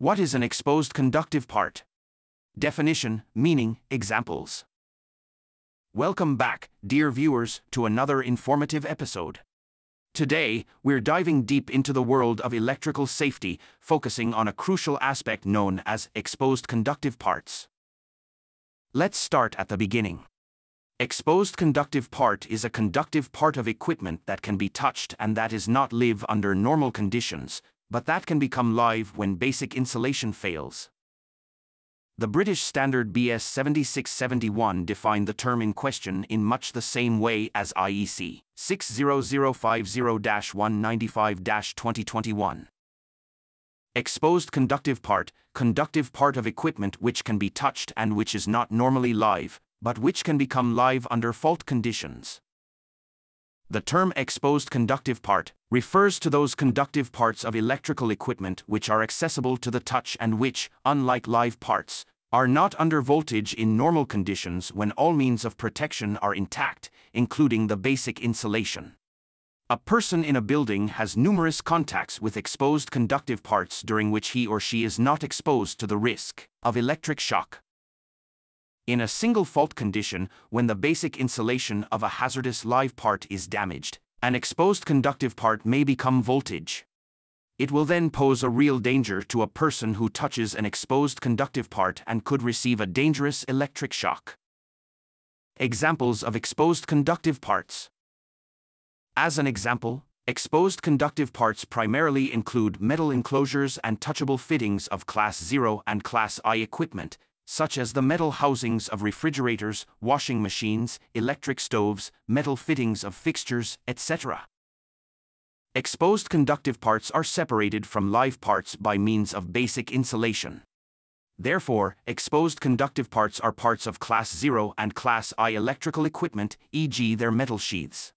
What is an exposed conductive part? Definition, meaning, examples. Welcome back, dear viewers, to another informative episode. Today, we're diving deep into the world of electrical safety, focusing on a crucial aspect known as exposed conductive parts. Let's start at the beginning. Exposed conductive part is a conductive part of equipment that can be touched and that is not live under normal conditions, but that can become live when basic insulation fails. The British Standard BS 7671 defined the term in question in much the same way as IEC 60050-195-2021. Exposed conductive part, conductive part of equipment which can be touched and which is not normally live, but which can become live under fault conditions. The term exposed conductive part refers to those conductive parts of electrical equipment which are accessible to the touch and which, unlike live parts, are not under voltage in normal conditions when all means of protection are intact, including the basic insulation. A person in a building has numerous contacts with exposed conductive parts during which he or she is not exposed to the risk of electric shock. In a single fault condition, when the basic insulation of a hazardous live part is damaged, an exposed conductive part may become voltage. It will then pose a real danger to a person who touches an exposed conductive part and could receive a dangerous electric shock. Examples of exposed conductive parts as an example, exposed conductive parts primarily include metal enclosures and touchable fittings of Class 0 and Class I equipment, such as the metal housings of refrigerators, washing machines, electric stoves, metal fittings of fixtures, etc. Exposed conductive parts are separated from live parts by means of basic insulation. Therefore, exposed conductive parts are parts of Class 0 and Class I electrical equipment, e.g. their metal sheaths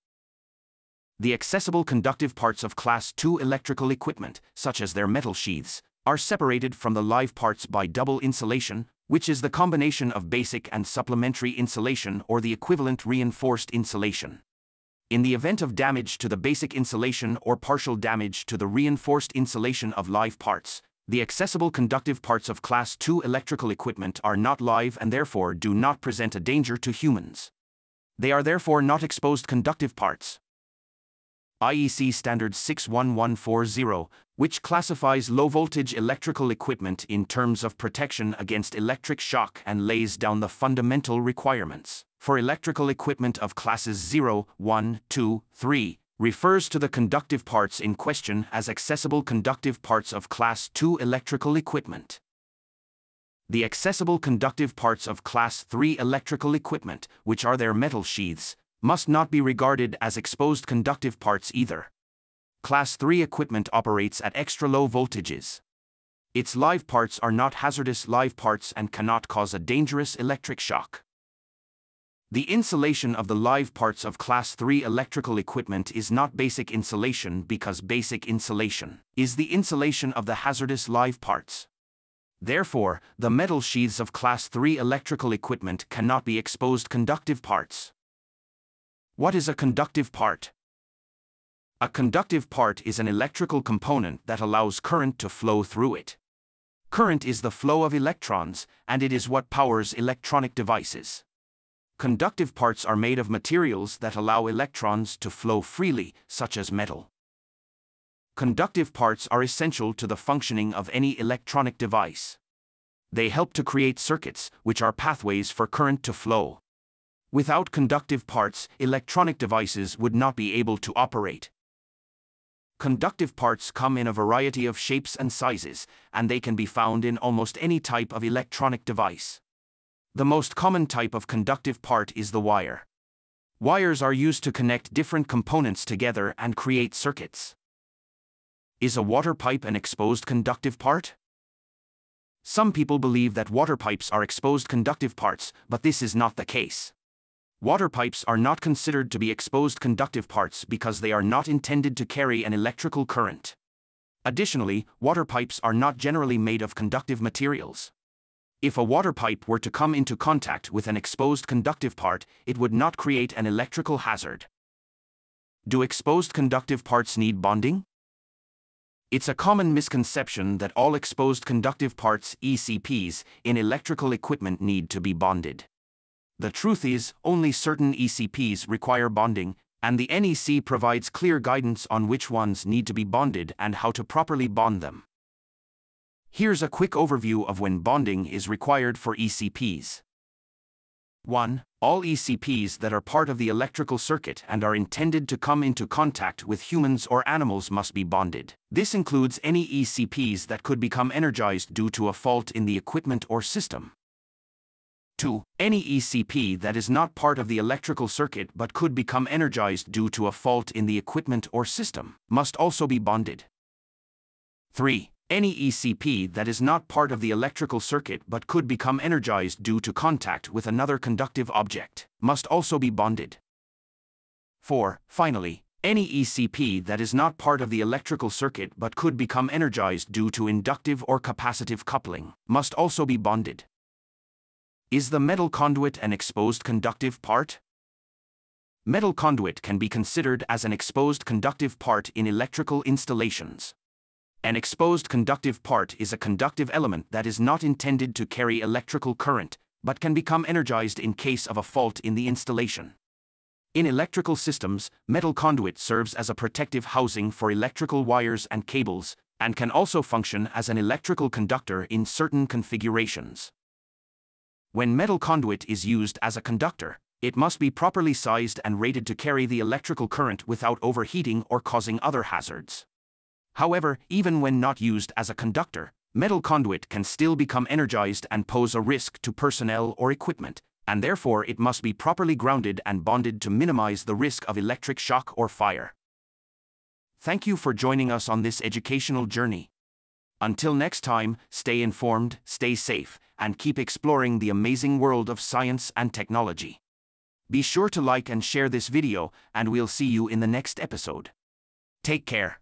the accessible conductive parts of Class II electrical equipment, such as their metal sheaths, are separated from the live parts by double insulation, which is the combination of basic and supplementary insulation or the equivalent reinforced insulation. In the event of damage to the basic insulation or partial damage to the reinforced insulation of live parts, the accessible conductive parts of Class II electrical equipment are not live and therefore do not present a danger to humans. They are therefore not exposed conductive parts. IEC Standard 61140, which classifies low-voltage electrical equipment in terms of protection against electric shock and lays down the fundamental requirements for electrical equipment of classes 0, 1, 2, 3, refers to the conductive parts in question as accessible conductive parts of Class 2 electrical equipment. The accessible conductive parts of Class 3 electrical equipment, which are their metal sheaths, must not be regarded as exposed conductive parts either. Class 3 equipment operates at extra low voltages. Its live parts are not hazardous live parts and cannot cause a dangerous electric shock. The insulation of the live parts of Class 3 electrical equipment is not basic insulation because basic insulation is the insulation of the hazardous live parts. Therefore, the metal sheaths of Class 3 electrical equipment cannot be exposed conductive parts. What is a conductive part? A conductive part is an electrical component that allows current to flow through it. Current is the flow of electrons, and it is what powers electronic devices. Conductive parts are made of materials that allow electrons to flow freely, such as metal. Conductive parts are essential to the functioning of any electronic device. They help to create circuits, which are pathways for current to flow. Without conductive parts, electronic devices would not be able to operate. Conductive parts come in a variety of shapes and sizes, and they can be found in almost any type of electronic device. The most common type of conductive part is the wire. Wires are used to connect different components together and create circuits. Is a water pipe an exposed conductive part? Some people believe that water pipes are exposed conductive parts, but this is not the case. Water pipes are not considered to be exposed conductive parts because they are not intended to carry an electrical current. Additionally, water pipes are not generally made of conductive materials. If a water pipe were to come into contact with an exposed conductive part, it would not create an electrical hazard. Do exposed conductive parts need bonding? It's a common misconception that all exposed conductive parts, ECPs, in electrical equipment need to be bonded. The truth is, only certain ECPs require bonding, and the NEC provides clear guidance on which ones need to be bonded and how to properly bond them. Here's a quick overview of when bonding is required for ECPs. 1. All ECPs that are part of the electrical circuit and are intended to come into contact with humans or animals must be bonded. This includes any ECPs that could become energized due to a fault in the equipment or system. 2. Any ECP that is not part of the electrical circuit but could become energized due to a fault in the equipment or system must also be bonded. 3. Any ECP that is not part of the electrical circuit but could become energized due to contact with another conductive object must also be bonded. 4. Finally, any ECP that is not part of the electrical circuit but could become energized due to inductive or capacitive coupling must also be bonded. Is the metal conduit an exposed conductive part? Metal conduit can be considered as an exposed conductive part in electrical installations. An exposed conductive part is a conductive element that is not intended to carry electrical current, but can become energized in case of a fault in the installation. In electrical systems, metal conduit serves as a protective housing for electrical wires and cables, and can also function as an electrical conductor in certain configurations. When metal conduit is used as a conductor, it must be properly sized and rated to carry the electrical current without overheating or causing other hazards. However, even when not used as a conductor, metal conduit can still become energized and pose a risk to personnel or equipment, and therefore it must be properly grounded and bonded to minimize the risk of electric shock or fire. Thank you for joining us on this educational journey. Until next time, stay informed, stay safe, and keep exploring the amazing world of science and technology. Be sure to like and share this video, and we'll see you in the next episode. Take care.